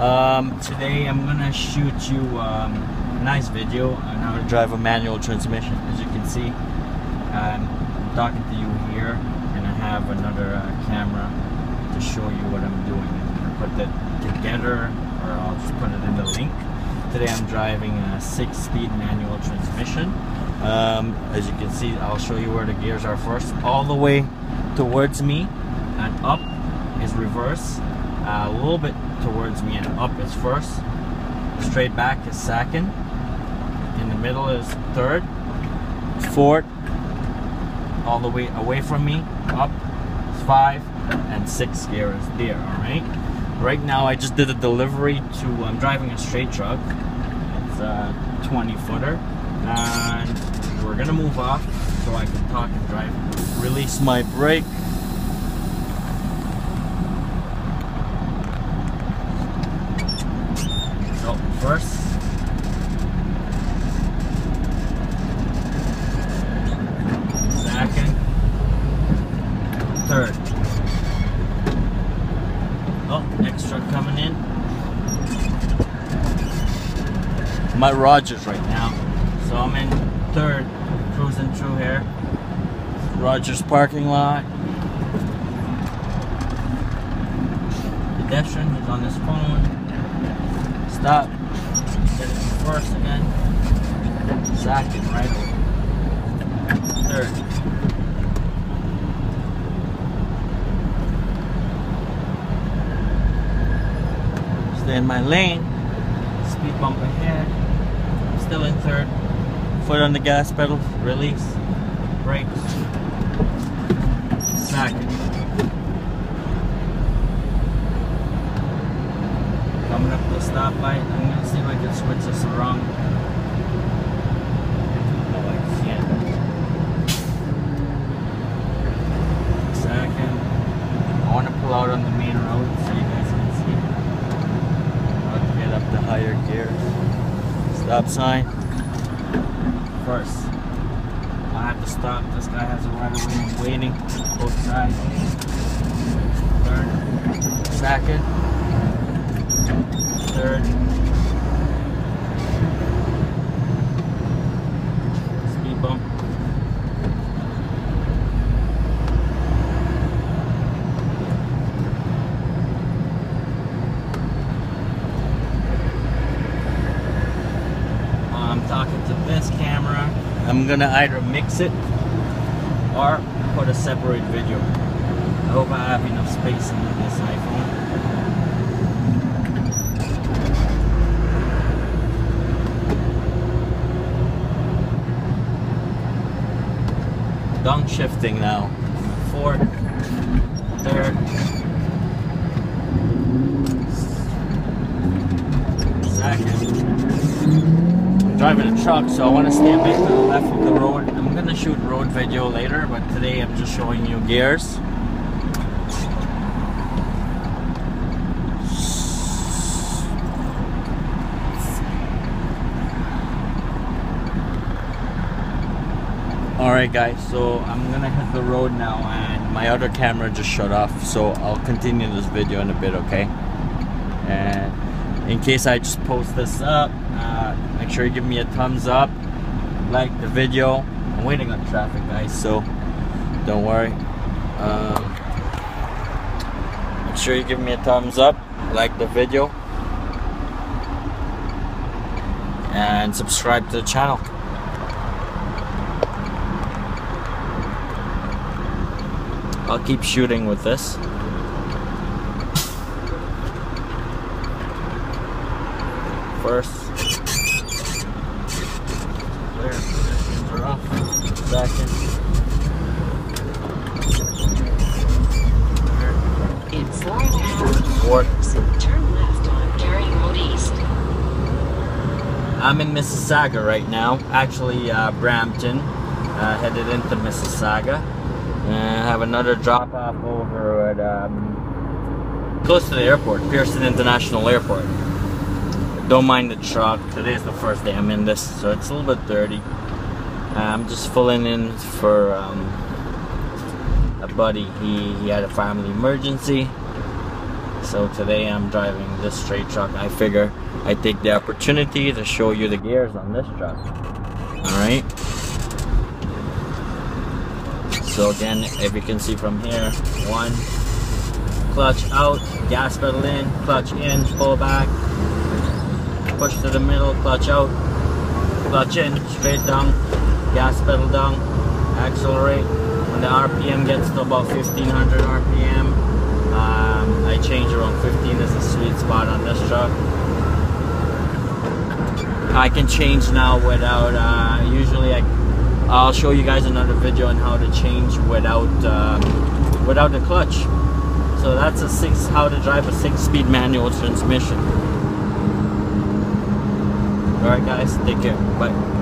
Um, today I'm gonna shoot you um, a nice video on how to drive a manual transmission. As you can see, um, I'm talking to you here, and I have another uh, camera to show you what I'm doing. I'm gonna put that together, or I'll just put it in the link. Today I'm driving a six-speed manual transmission. Um, as you can see, I'll show you where the gears are first. All the way towards me and up is reverse. A little bit towards me and up is first. Straight back is second. In the middle is third. Fourth. All the way away from me, up is five. And six gear is there, alright? Right now I just did a delivery to, I'm driving a straight truck. It's a 20 footer. And we're gonna move off so I can talk and drive. Release my brake. First. Second. Third. Oh, extra coming in. I'm Rogers right now. So I'm in third, cruising through here. Rogers parking lot. Pedestrian, he's on his phone. Stop. First again. Second, right. Third. Stay in my lane. Speed bump ahead. Still in third. Foot on the gas pedal. Release. Brakes. Second. Coming up to the stoplight. I'm gonna see if I can switch this around. No, I. Second. I want to pull out on the main road so you guys can see. To get up the higher gears. Stop sign. First. I have to stop. This guy has a right of. Waiting. Both sides. Third. Second. Third. Speed bump. I'm talking to this camera. I'm gonna either mix it or put a separate video. I hope I have enough space in this iPhone. Downshifting now. Fourth, third, second. I'm driving a truck, so I want to stay a bit to the left of the road. I'm gonna shoot road video later, but today I'm just showing you gears. Alright guys, so I'm gonna hit the road now and my other camera just shut off, so I'll continue this video in a bit, okay? And in case I just post this up, uh, make sure you give me a thumbs up, like the video. I'm waiting on traffic guys, so don't worry. Um, make sure you give me a thumbs up, like the video, and subscribe to the channel. I'll keep shooting with this. First. Clear. Positions are off. Second. Third. In four and a half Fourth. miles, turn left on Road East. I'm in Mississauga right now. Actually, uh, Brampton. Uh, headed into Mississauga. And I have another drop off over at um, close to the airport, Pearson International Airport. Don't mind the truck. Today's the first day I'm in this, so it's a little bit dirty. Uh, I'm just filling in for um, a buddy. He, he had a family emergency. So today I'm driving this straight truck. I figure I take the opportunity to show you the gears on this truck. Alright. So again, if you can see from here, one, clutch out, gas pedal in, clutch in, pull back, push to the middle, clutch out, clutch in, straight down, gas pedal down, accelerate. When the RPM gets to about 1500 RPM, um, I change around 15 is the sweet spot on this truck. I can change now without, uh, usually I, I'll show you guys another video on how to change without, um, without the clutch. So that's a six, how to drive a six speed manual transmission. Alright guys, take care, bye.